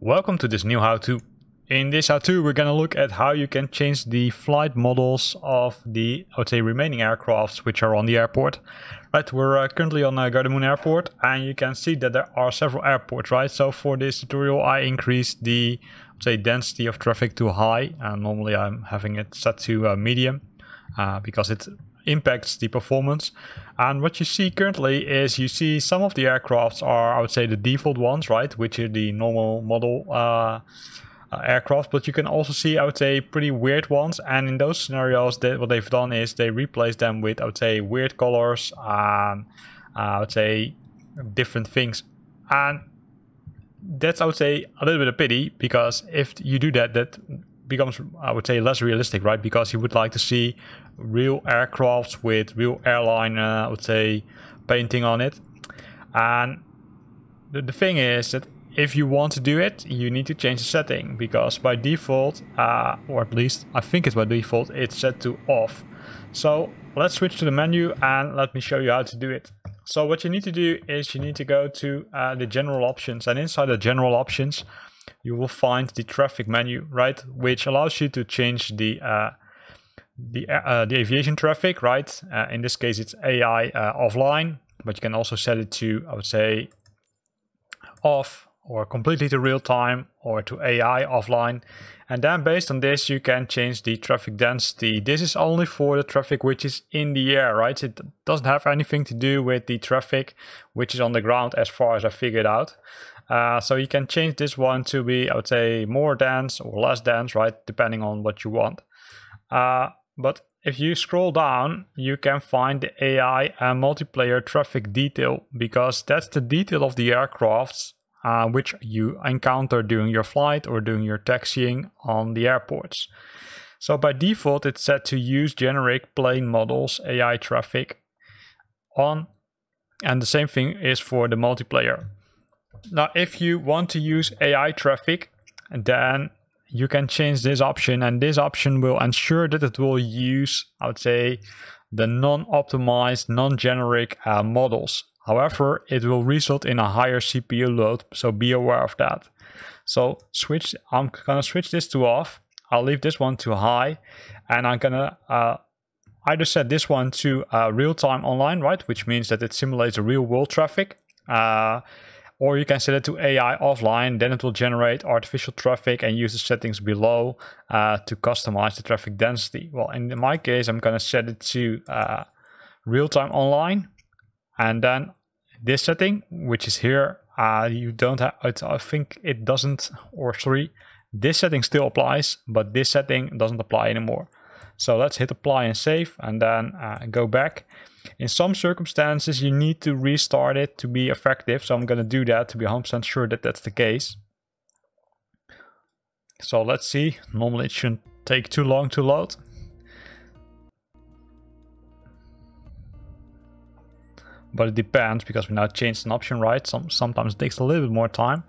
Welcome to this new how-to. In this how-to we're gonna look at how you can change the flight models of the, I would say, remaining aircrafts which are on the airport. Right, we're uh, currently on uh, Gardermoen Airport and you can see that there are several airports, right? So for this tutorial I increased the, say, density of traffic to high and normally I'm having it set to uh, medium uh, because it impacts the performance. And what you see currently is you see some of the aircrafts are, I would say, the default ones, right? Which are the normal model uh, uh, aircraft. But you can also see, I would say, pretty weird ones. And in those scenarios, they, what they've done is they replace them with, I would say, weird colors and uh, I would say different things. And that's, I would say, a little bit of pity because if you do that, that becomes, I would say, less realistic, right? Because you would like to see real aircrafts with real airline, uh, I would say, painting on it. And the, the thing is that if you want to do it, you need to change the setting because by default, uh, or at least I think it's by default, it's set to off. So let's switch to the menu and let me show you how to do it. So what you need to do is you need to go to uh, the general options and inside the general options, you will find the traffic menu, right? Which allows you to change the uh, the, uh, the aviation traffic, right? Uh, in this case, it's AI uh, offline, but you can also set it to, I would say, off or completely to real time or to AI offline. And then based on this, you can change the traffic density. This is only for the traffic which is in the air, right? It doesn't have anything to do with the traffic which is on the ground as far as I figured out. Uh, so you can change this one to be, I would say, more dense or less dense, right? Depending on what you want. Uh, but if you scroll down, you can find the AI and multiplayer traffic detail because that's the detail of the aircrafts uh, which you encounter during your flight or during your taxiing on the airports. So by default, it's set to use generic plane models AI traffic on, and the same thing is for the multiplayer. Now, if you want to use AI traffic, then you can change this option and this option will ensure that it will use, I would say, the non-optimized, non-generic uh, models. However, it will result in a higher CPU load, so be aware of that. So switch, I'm gonna switch this to off. I'll leave this one to high, and I'm gonna uh, either set this one to uh, real-time online, right, which means that it simulates real world traffic. Uh, or you can set it to AI offline, then it will generate artificial traffic and use the settings below uh, to customize the traffic density. Well, in my case, I'm gonna set it to uh, real-time online, and then this setting, which is here, uh, you don't have, I think it doesn't, or three this setting still applies, but this setting doesn't apply anymore. So let's hit apply and save and then uh, go back. In some circumstances, you need to restart it to be effective. So I'm going to do that to be 100% sure that that's the case. So let's see. Normally it shouldn't take too long to load. But it depends because we now changed an option, right? Some, sometimes it takes a little bit more time.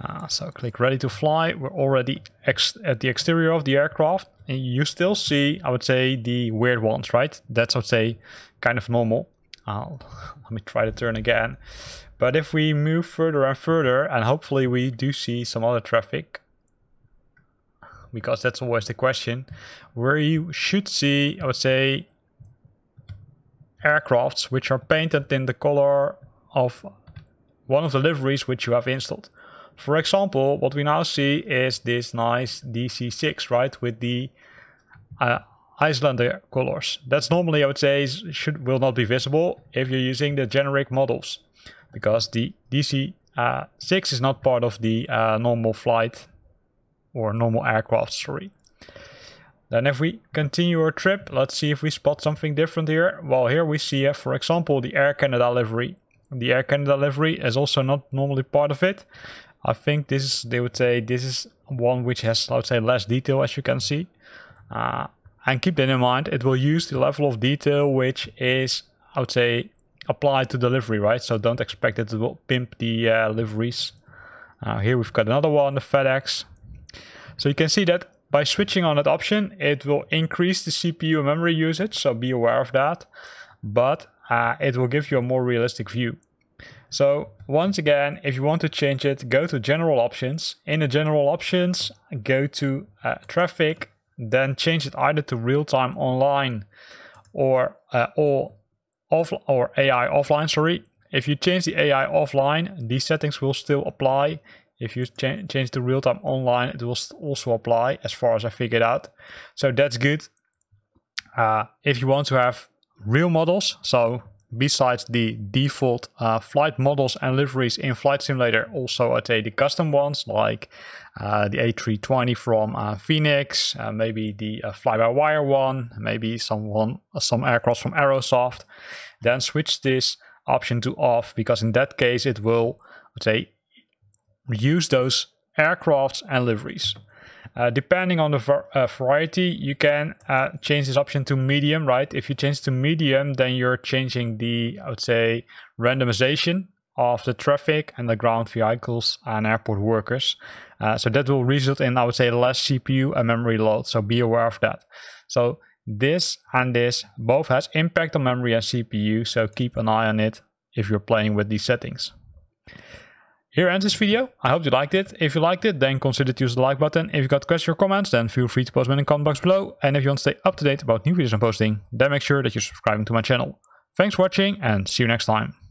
Uh, so click ready to fly. We're already at the exterior of the aircraft. And you still see, I would say, the weird ones, right? That's, I would say, kind of normal. Uh, let me try to turn again. But if we move further and further, and hopefully we do see some other traffic, because that's always the question, where you should see, I would say, aircrafts which are painted in the color of one of the liveries which you have installed. For example, what we now see is this nice DC6, right, with the uh, Icelandair colors. That's normally, I would say, should will not be visible if you're using the generic models, because the DC6 uh, is not part of the uh, normal flight or normal aircraft, sorry. Then if we continue our trip, let's see if we spot something different here. Well, here we see, uh, for example, the Air Canada livery. The Air Canada livery is also not normally part of it. I think this is, they would say, this is one which has, I would say, less detail as you can see. Uh, and keep that in mind, it will use the level of detail which is, I would say, applied to the livery, right? So don't expect that it will pimp the uh, liveries. Uh, here we've got another one, the FedEx. So you can see that by switching on that option, it will increase the CPU memory usage, so be aware of that. But uh, it will give you a more realistic view. So once again, if you want to change it, go to general options. In the general options, go to uh, traffic, then change it either to real-time online or uh, all off or AI offline, sorry. If you change the AI offline, these settings will still apply. If you cha change to real-time online, it will also apply as far as I figured out. So that's good. Uh, if you want to have real models, so besides the default uh, flight models and liveries in Flight Simulator, also I'd say the custom ones like uh, the A320 from uh, Phoenix, uh, maybe the uh, fly-by-wire one, maybe someone some aircraft from Aerosoft. Then switch this option to off because in that case it will, let's say, use those aircrafts and liveries. Uh, depending on the var uh, variety, you can uh, change this option to medium, right? If you change to medium, then you're changing the, I would say, randomization of the traffic and the ground vehicles and airport workers. Uh, so that will result in, I would say, less CPU and memory load. So be aware of that. So this and this both has impact on memory and CPU. So keep an eye on it if you're playing with these settings. Here ends this video. I hope you liked it. If you liked it, then consider to use the like button. If you got questions or comments, then feel free to post them in the comment box below. And if you want to stay up to date about new videos I'm posting, then make sure that you're subscribing to my channel. Thanks for watching and see you next time.